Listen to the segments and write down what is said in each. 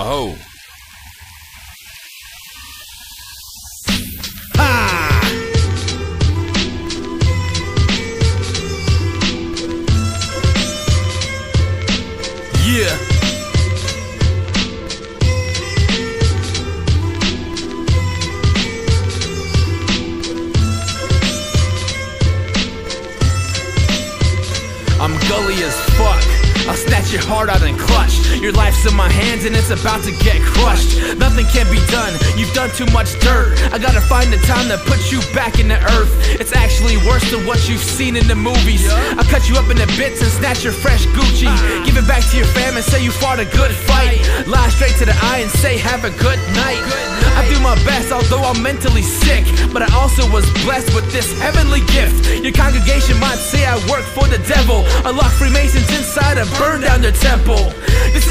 Oh. I'm gully as fuck. I'll snatch your heart out and clutch. Your life's in my hands and it's about to get crushed. Nothing can be done, you've done too much dirt. I gotta find the time to put you back in the earth. It's actually worse than what you've seen in the movies. I'll cut you up into bits and snatch your fresh Gucci. Give it back to your fam and say you fought a good fight. Lie straight to the eye and say have a good night. I do my best, although I'm mentally sick. But I was blessed with this heavenly gift. Your congregation might say I work for the devil. I lock Freemasons inside and burn down their temple. This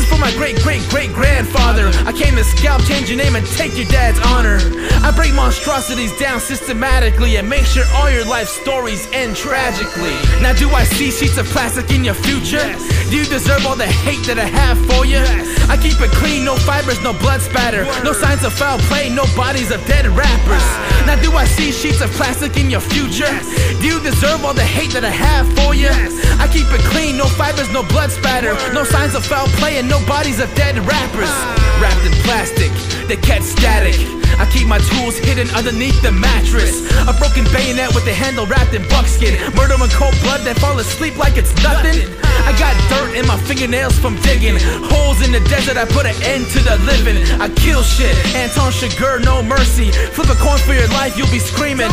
change your name, and take your dad's honor. I break monstrosities down systematically and make sure all your life stories end tragically. Now, do I see sheets of plastic in your future? Do you deserve all the hate that I have for you? I keep it clean, no fibers, no blood spatter, no signs of foul play, no bodies of dead rappers. Ah. Now, do I see sheets of plastic in your future? Do you deserve all the hate that I have for you? I keep it clean, no fibers, no blood spatter, no signs of foul play, and no bodies of dead rappers. Ah. Wrapped in plastic, they catch static. I keep my tools hidden underneath the mattress. A broken bayonet with the handle wrapped in buckskin. Murder in cold blood that fall asleep like it's nothing. I got dirt in my fingernails from digging. Holes in the desert, I put an end to the living. I kill shit. Anton Chigurh, no mercy. Flip a coin for your life, you'll be screaming.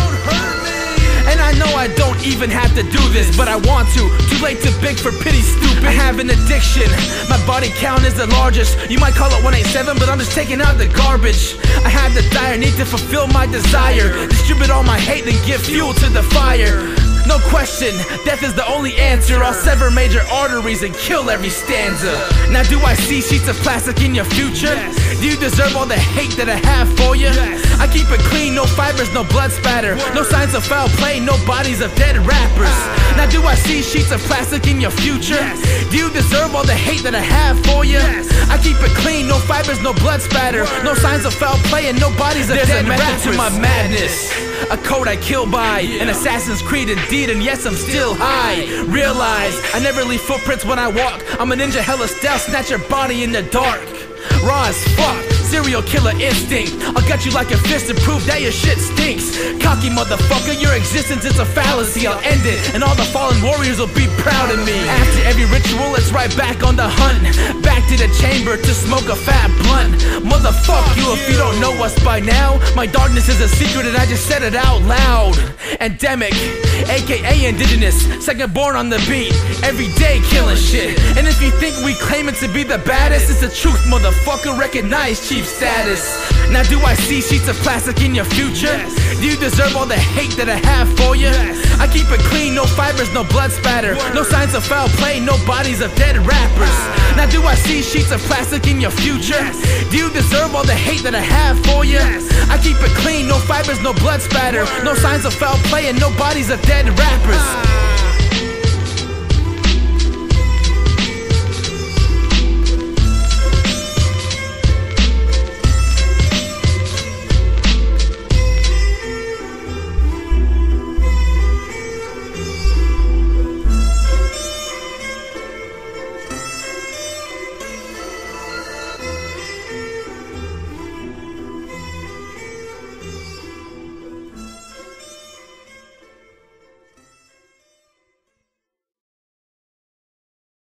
And I know I don't even have to do this, but I want to. Too late to beg for pity, stupid. I have an addiction. My body count is the largest. You might call it 187, but I'm just taking out the garbage. I have the dire need to fulfill my desire. Distribute all my hate and give fuel to the fire. No question, death is the only answer. I'll sever major arteries and kill every stanza. Now, do I see sheets of plastic in your future? Do you deserve all the hate that I have for you? I keep it clean, no fibers, no blood spatter, no signs of foul play, no bodies of dead rappers. Ah. Now, do I see sheets of plastic in your future? Do you deserve all the hate that I have for you? I keep it clean, no fibers, no blood spatter, no signs of foul play, and no bodies of dead rappers. to my madness. A code I kill by, an Assassin's Creed indeed, and yes, I'm still high. Realize I never leave footprints when I walk. I'm a ninja hella stealth, snatch your body in the dark. Raw as fuck, serial killer instinct. I'll gut you like a fist to prove that your shit stinks. Cocky motherfucker, your existence is a fallacy. I'll end it, and all the fallen warriors will be proud of me. After every ritual, it's right back on the hunt. Back to the chamber to smoke a fat blunt. Motherfuck you if you don't know us by now. My darkness is a secret, and I just said it out loud. Endemic, aka indigenous, second born on the beat. Every day killing shit. And if you think we claim it to be the baddest, it's the truth, motherfucker. Recognize status. Now, do I see sheets of plastic in your future? Do you deserve all the hate that I have for you? I keep it clean, no fibers, no blood spatter, no signs of foul play, no bodies of dead rappers. Ah. Now, do I see sheets of plastic in your future? Do you deserve all the hate that I have for you? I keep it clean, no fibers, no blood spatter, no signs of foul play, and no bodies of dead rappers. Ah.